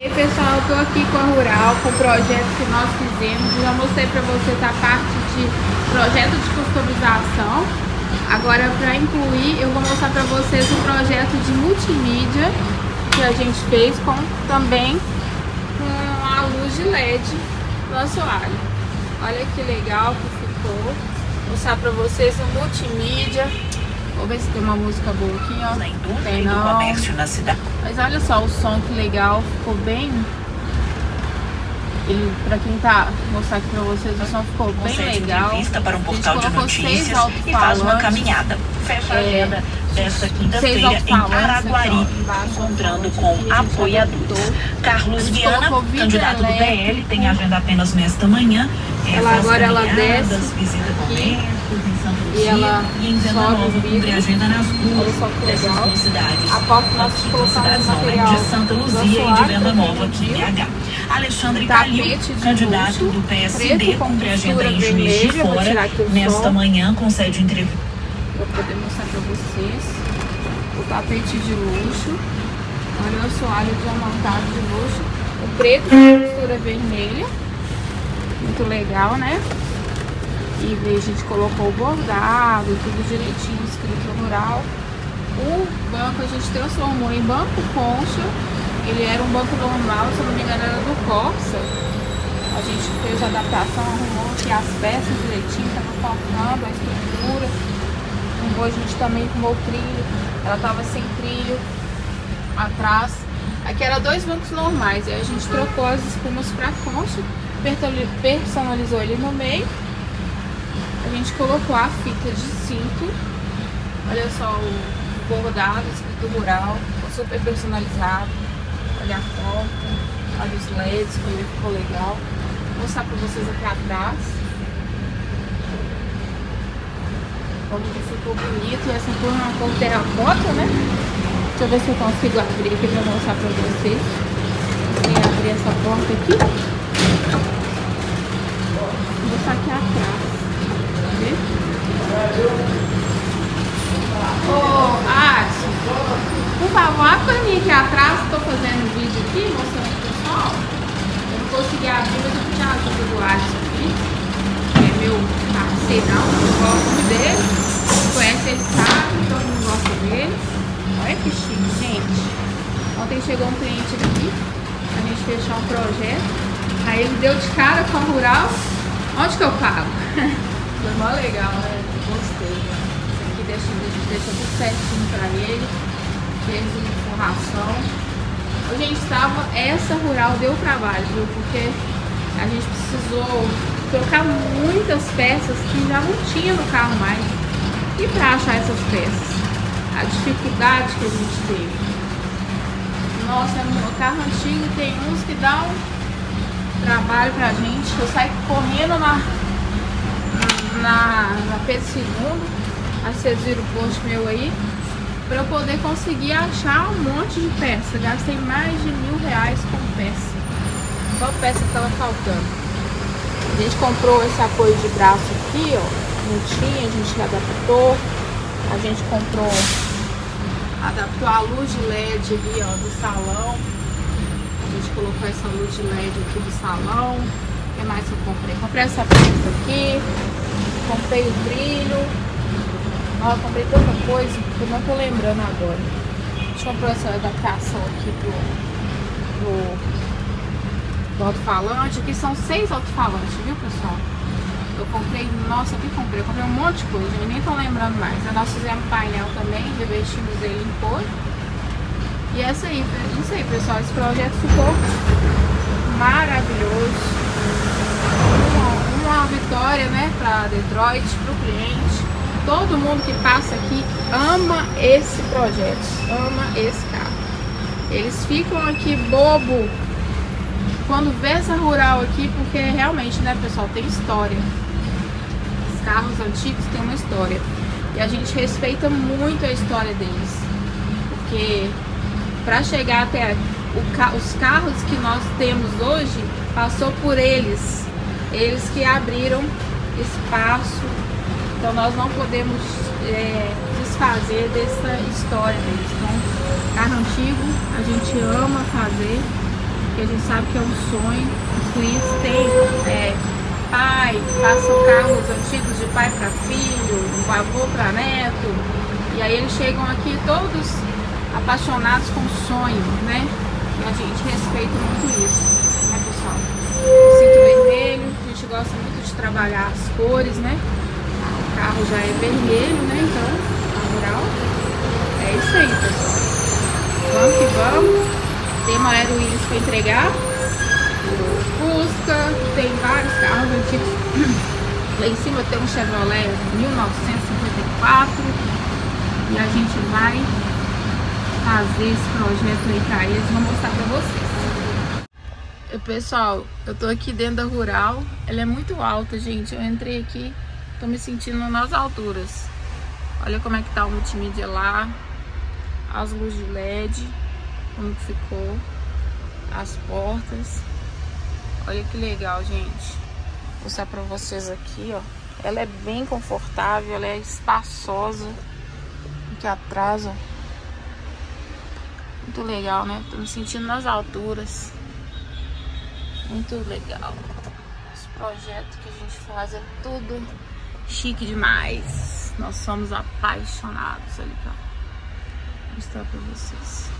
E aí pessoal, eu tô aqui com a Rural, com o projeto que nós fizemos. Já mostrei pra vocês a parte de projeto de customização. Agora para incluir, eu vou mostrar pra vocês o projeto de multimídia que a gente fez com também com a luz de LED do assoalho. Olha que legal que ficou. Vou mostrar pra vocês o multimídia. Vou ver se tem uma música boa aqui, ó. Na indústria Tem do não. comércio na cidade. Mas olha só o som que legal, ficou bem. Ele, pra quem tá mostrar aqui pra vocês, o som ficou bem Concede legal. entrevista para um A portal de notícias e faz uma caminhada. Fecha a É, agenda desta quinta-feira em Araguari, encontrando com a apoiadores. Carlos A Viana, candidato do elétrico. PL, tem agenda apenas nesta manhã. É, Ela agora ela desce visita aqui. Comércios em Santa E Luzia ela e em Venda sobe o nas Olha ruas só que legal. A foto nós colocamos material de Santa Luzia e de Venda Nova, aqui em? BH. Alexandre Calil, candidato do PSD, cumpre agenda em Juiz de vou Fora. Nesta manhã, concede entrevista. Pra poder mostrar pra vocês o tapete de luxo. Olha o assoalho diamantado de luxo. O preto com costura vermelha. Muito legal, né? E veja, a gente colocou o bordado e tudo direitinho, escrito rural. O banco a gente transformou em banco concha. Ele era um banco normal, se não me engano era do Corsa. A gente fez a adaptação, arrumou aqui as peças direitinho, tava faltando a estrutura. Arrumou a gente também o trilho. Ela tava sem trilho atrás. Aqui era dois bancos normais, aí a gente trocou as espumas para concha, personalizou ele no meio. A gente colocou a fita de cinto. Olha só o bordado, escrito rural, super personalizado. Olha a porta, olha os LEDs, como ficou legal. Vou mostrar para vocês aqui atrás. Como que ficou bonito. Essa cor é uma cor terracota, né? Deixa eu ver se eu consigo abrir aqui para mostrar para vocês. Vem abrir essa porta aqui. Vou botar aqui atrás. Ô, Alisson, por favor, abre pra mim aqui atrás. Estou fazendo um vídeo aqui, mostrando pro pessoal. Eu não consegui abrir, mas eu pedi a ajuda do aqui. Que é meu parceirão, eu gosto dele. Conhece ele, sabe, todo mundo gosta dele. Olha que chique, gente. Ontem chegou um cliente aqui, a gente fechou um projeto. Aí ele deu de cara com a rural. Onde que eu pago? Foi mó legal, né? Gostei. Isso aqui deixa, deixa tudo certinho pra ele. Fez forração. Hoje a gente estava, essa rural deu trabalho, viu? Porque a gente precisou trocar muitas peças que já não tinha no carro mais. E para achar essas peças? A dificuldade que a gente teve. Nossa, o carro antigo tem uns que dão trabalho pra gente. Eu saio correndo na, na, na Pedro II, viram o post meu aí, pra eu poder conseguir achar um monte de peça. Gastei mais de mil reais com peça. Só peça que tava faltando. A gente comprou esse apoio de braço aqui, ó. Não tinha, a gente adaptou. A gente comprou, adaptou a luz de LED ali, ó, do salão. A gente colocou essa luz de LED aqui do salão. O que mais eu comprei? Comprei essa peça aqui. Comprei o brilho. Ó, eu comprei tanta coisa que eu não tô lembrando agora. A gente comprou essa adaptação aqui do alto-falante. Aqui são seis alto-falantes, viu, pessoal? Eu comprei, nossa, que comprei? Eu comprei um monte de coisa, eu nem tô lembrando mais. Nós fizemos painel também, revestimos ele em cor. E é isso aí, isso aí, pessoal. Esse projeto ficou maravilhoso. Uma, vitória, né, pra Detroit, pro cliente. Todo mundo que passa aqui ama esse projeto, ama esse carro. Eles ficam aqui bobo quando vê essa rural aqui, porque realmente, né, pessoal, tem história. Os carros antigos têm uma história. E a gente respeita muito a história deles. Porque para chegar até o os carros que nós temos hoje, passou por eles. Eles que abriram espaço. Então nós não podemos é, desfazer dessa história deles. Então, carro antigo, a gente ama fazer. porque a gente sabe que é um sonho. Os clientes têm é, pai, passam carros antigos de pai para filho, do avô para neto, e aí eles chegam aqui todos apaixonados com sonho, né? E a gente respeita muito isso, trabalhar as cores, né? O carro já é vermelho, né? Então, na rural, é isso aí, pessoal. Vamos que vamos. Tem uma Aero Willis para entregar. Fusca, tem vários carros antigos. Lá em cima tem um Chevrolet 1954. E a gente vai fazer esse projeto aí pra eles. Vou mostrar pra vocês. Pessoal, eu tô aqui dentro da Rural. Ela é muito alta, gente. Eu entrei aqui, tô me sentindo nas alturas. Olha como é que tá o multimídia lá. As luzes de LED. Como que ficou. As portas. Olha que legal, gente. Vou mostrar pra vocês aqui, ó. Ela é bem confortável, ela é espaçosa. Aqui atrás, ó. Muito legal, né? Tô me sentindo nas alturas. Muito legal. Esse projeto que a gente faz é tudo chique demais. Nós somos apaixonados ali, ó. Vou mostrar pra vocês.